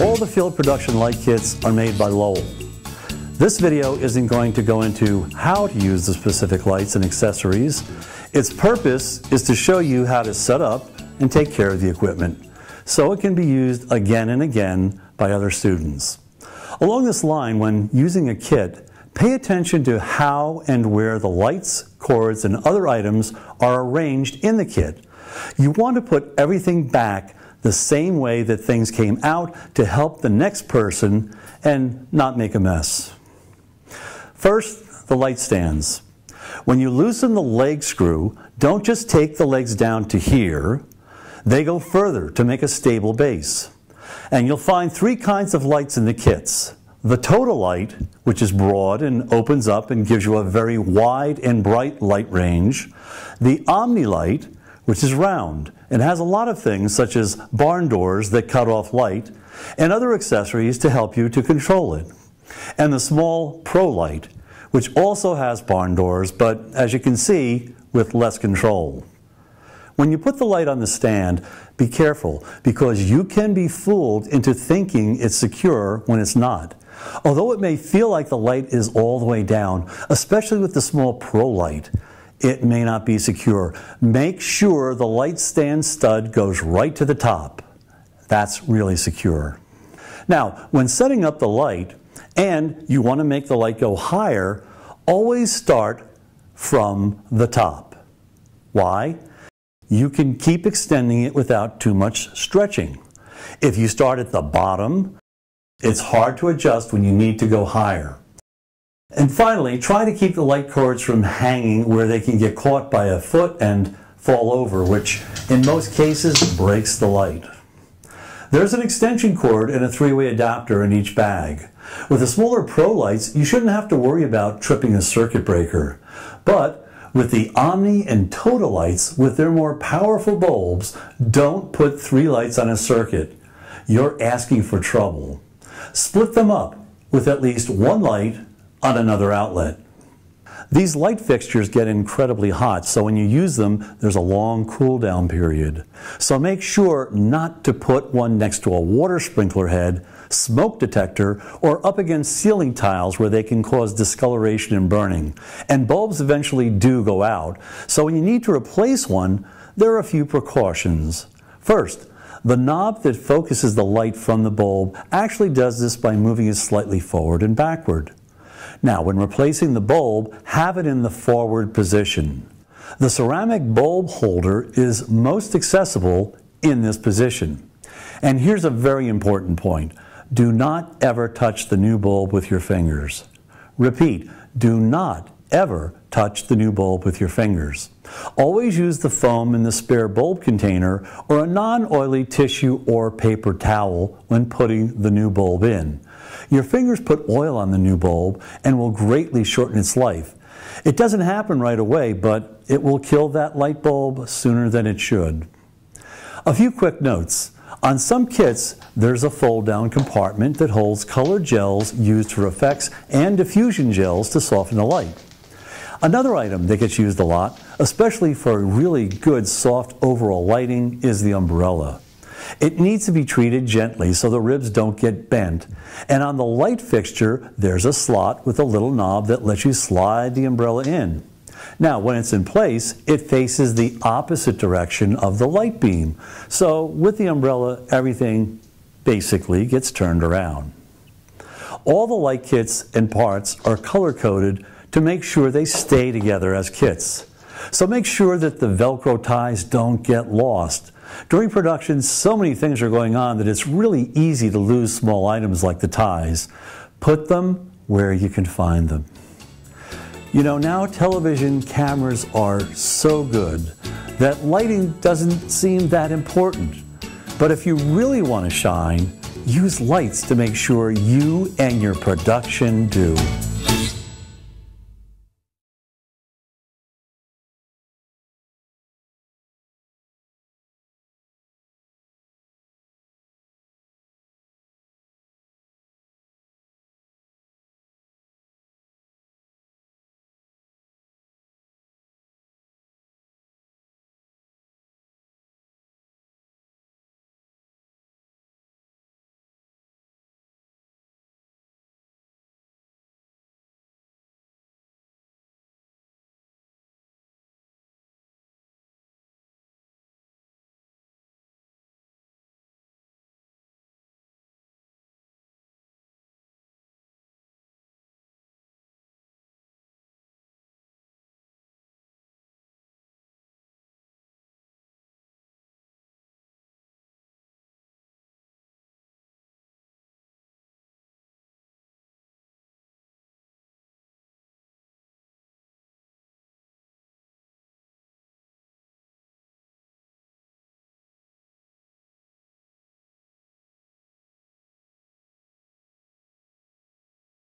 All the field production light kits are made by Lowell. This video isn't going to go into how to use the specific lights and accessories. Its purpose is to show you how to set up and take care of the equipment so it can be used again and again by other students. Along this line, when using a kit, pay attention to how and where the lights, cords, and other items are arranged in the kit. You want to put everything back the same way that things came out to help the next person and not make a mess. First, the light stands. When you loosen the leg screw, don't just take the legs down to here. They go further to make a stable base. And you'll find three kinds of lights in the kits. The Tota-light, which is broad and opens up and gives you a very wide and bright light range. The Omni light, which is round and has a lot of things such as barn doors that cut off light and other accessories to help you to control it. And the small Pro light, which also has barn doors, but as you can see, with less control. When you put the light on the stand, be careful because you can be fooled into thinking it's secure when it's not. Although it may feel like the light is all the way down, especially with the small Pro light, it may not be secure. Make sure the light stand stud goes right to the top. That's really secure. Now, when setting up the light, and you want to make the light go higher, always start from the top. Why? you can keep extending it without too much stretching. If you start at the bottom, it's hard to adjust when you need to go higher. And finally, try to keep the light cords from hanging where they can get caught by a foot and fall over, which in most cases breaks the light. There's an extension cord and a three-way adapter in each bag. With the smaller Pro lights, you shouldn't have to worry about tripping a circuit breaker. But with the Omni and Tota-lights, with their more powerful bulbs, don't put three lights on a circuit. You're asking for trouble. Split them up with at least one light on another outlet. These light fixtures get incredibly hot, so when you use them, there's a long cool down period. So make sure not to put one next to a water sprinkler head, smoke detector, or up against ceiling tiles where they can cause discoloration and burning. And bulbs eventually do go out, so when you need to replace one, there are a few precautions. First, the knob that focuses the light from the bulb actually does this by moving it slightly forward and backward. Now, when replacing the bulb, have it in the forward position. The ceramic bulb holder is most accessible in this position. And here's a very important point. Do not ever touch the new bulb with your fingers. Repeat, do not ever touch the new bulb with your fingers. Always use the foam in the spare bulb container or a non-oily tissue or paper towel when putting the new bulb in. Your fingers put oil on the new bulb and will greatly shorten its life. It doesn't happen right away, but it will kill that light bulb sooner than it should. A few quick notes. On some kits, there's a fold-down compartment that holds colored gels used for effects and diffusion gels to soften the light. Another item that gets used a lot, especially for really good soft overall lighting, is the umbrella. It needs to be treated gently so the ribs don't get bent. And on the light fixture, there's a slot with a little knob that lets you slide the umbrella in. Now, when it's in place, it faces the opposite direction of the light beam. So with the umbrella, everything basically gets turned around. All the light kits and parts are color-coded to make sure they stay together as kits. So make sure that the Velcro ties don't get lost. During production, so many things are going on that it's really easy to lose small items like the ties. Put them where you can find them. You know, now television cameras are so good that lighting doesn't seem that important. But if you really want to shine, use lights to make sure you and your production do.